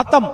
खत्म।